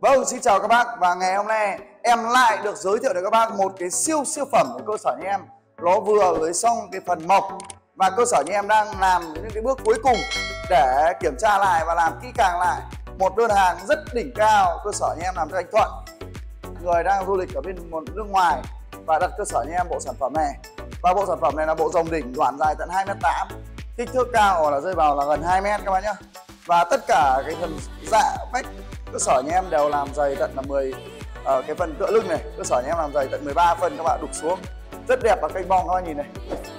Vâng, xin chào các bác và ngày hôm nay em lại được giới thiệu đến các bác một cái siêu siêu phẩm của cơ sở nhà em. Nó vừa mới xong cái phần mộc và cơ sở nhà em đang làm những cái bước cuối cùng để kiểm tra lại và làm kỹ càng lại. Một đơn hàng rất đỉnh cao cơ sở nhà em làm cho anh Thuận người đang du lịch ở bên một nước ngoài và đặt cơ sở nhà em bộ sản phẩm này. Và bộ sản phẩm này là bộ rồng đỉnh đoạn dài tận 2m8 kích thước cao là rơi vào là gần 2m các bạn nhé và tất cả cái phần dạ vách cơ sở nhà em đều làm dày tận là 10 ở ờ, cái phần cỡ lưng này. Cơ sở nhà em làm dày tận 13 phần các bạn, đục xuống. Rất đẹp và kênh bong các bạn nhìn này.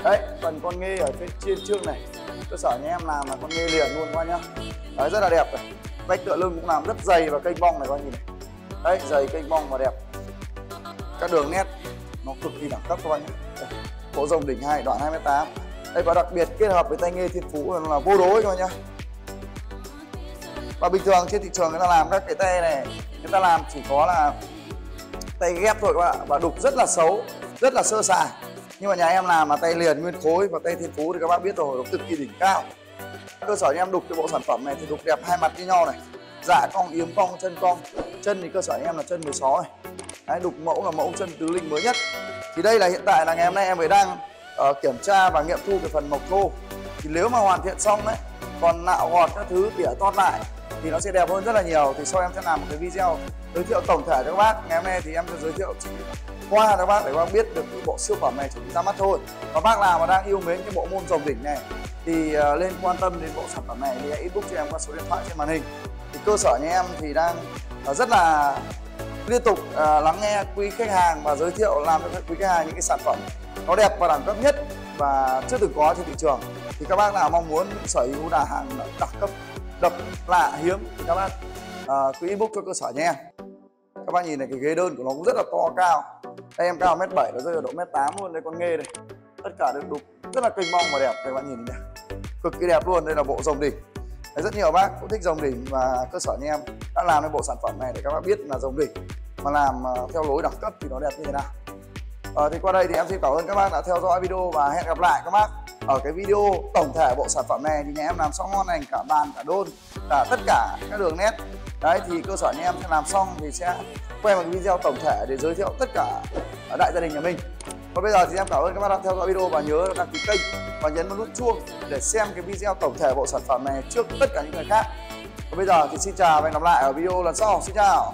Đấy, phần con nghê ở phía trên trương này. Cơ sở nhà em làm là con nghê liền luôn các bạn nhá. Đấy, rất là đẹp này. Vách tựa lưng cũng làm rất dày và kênh bong này các bạn nhìn này. Đấy, dày kênh bong và đẹp. Các đường nét nó cực kỳ đẳng cấp các bạn nhé bộ rồng đỉnh 2 đoạn 28 đây, và đặc biệt kết hợp với tay nghề thiên phú là vô đối các bạn nhá và bình thường trên thị trường người ta làm các cái tay này người ta làm chỉ có là tay ghép thôi các bạn và đục rất là xấu rất là sơ sài. Nhưng mà nhà em làm mà tay liền nguyên khối và tay thiên phú thì các bác biết rồi nó cực kỳ đỉnh cao. Cơ sở nhà em đục cái bộ sản phẩm này thì đục đẹp hai mặt như nhau này. Dạ cong yếm cong chân cong. Chân thì cơ sở nhà em là chân 16 này. Đấy, đục mẫu là mẫu chân tứ linh mới nhất. Thì đây là hiện tại là ngày hôm nay em mới đang uh, kiểm tra và nghiệm thu cái phần mộc thô. Thì nếu mà hoàn thiện xong đấy còn nạo gọt các thứ tỉa tót lại thì nó sẽ đẹp hơn rất là nhiều. Thì sau em sẽ làm một cái video giới thiệu tổng thể cho các bác. Ngày hôm nay thì em sẽ giới thiệu chỉ qua cho các bác để các bác biết được cái bộ siêu phẩm này chuẩn bị ra mắt thôi. Và bác nào mà đang yêu mến cái bộ môn rồng đỉnh này thì uh, lên quan tâm đến bộ sản phẩm này thì hãy inbox cho em qua số điện thoại trên màn hình. Thì cơ sở nhà em thì đang uh, rất là liên tục uh, lắng nghe quý khách hàng và giới thiệu làm cho quý khách hàng những cái sản phẩm nó đẹp và đẳng cấp nhất và chưa từng có trên thị trường. Thì các bác nào mong muốn sở hữu đà hàng đẳng cấp độc lạ hiếm thì các bác uh, cứ inbox cho cơ sở nha các bác nhìn này cái ghế đơn của nó cũng rất là to cao. Đây em cao mét bảy nó rơi ở độ mét tám luôn đây con nghê này tất cả được đục rất là kinh mong và đẹp các bạn nhìn này. Cực kỳ đẹp luôn đây là bộ rồng đỉnh. Đấy, rất nhiều bác cũng thích rồng đỉnh và cơ sở nhà em đã làm cái bộ sản phẩm này để các bác biết là rồng đỉnh mà làm ờ, theo lối đẳng cấp thì nó đẹp như thế nào. À, thì qua đây thì em xin cảm ơn các bác đã theo dõi video và hẹn gặp lại các bác ở cái video tổng thể bộ sản phẩm này thì nhà em làm xong ngon lành cả bàn, cả đôn, cả tất cả các đường nét. Đấy, thì cơ sở nhà em sẽ làm xong thì sẽ quay một video tổng thể để giới thiệu tất cả ở đại gia đình nhà mình. Còn bây giờ thì em cảm ơn các bác đã theo dõi video và nhớ đăng ký kênh và nhấn vào nút chuông để xem cái video tổng thể bộ sản phẩm này trước tất cả những người khác. Còn bây giờ thì xin chào và hẹn gặp lại ở video lần sau. Xin chào!